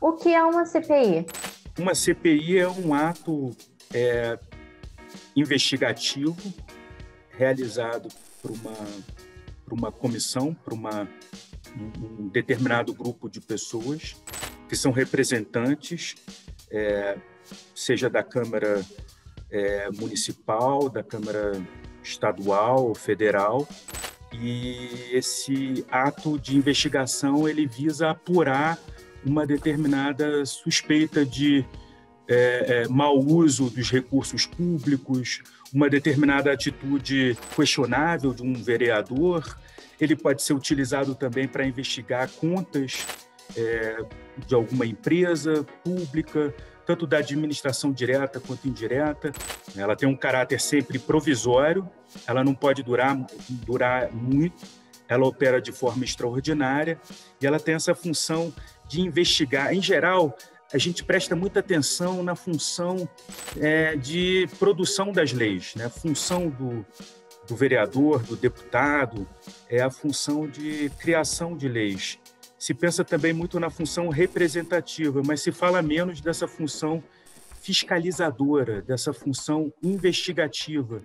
O que é uma CPI? Uma CPI é um ato é, investigativo realizado por uma, por uma comissão, por uma, um, determinado grupo de pessoas que são representantes, é, seja da Câmara é, Municipal, da Câmara Estadual, Federal, e esse ato de investigação ele visa apurar uma determinada suspeita de é, é, mau uso dos recursos públicos, uma determinada atitude questionável de um vereador. Ele pode ser utilizado também para investigar contas é, de alguma empresa pública, tanto da administração direta quanto indireta. Ela tem um caráter sempre provisório, ela não pode durar, durar muito, ela opera de forma extraordinária e ela tem essa função de investigar. Em geral, a gente presta muita atenção na função é, de produção das leis, né? função do, do vereador, do deputado, é a função de criação de leis. Se pensa também muito na função representativa, mas se fala menos dessa função fiscalizadora, dessa função investigativa.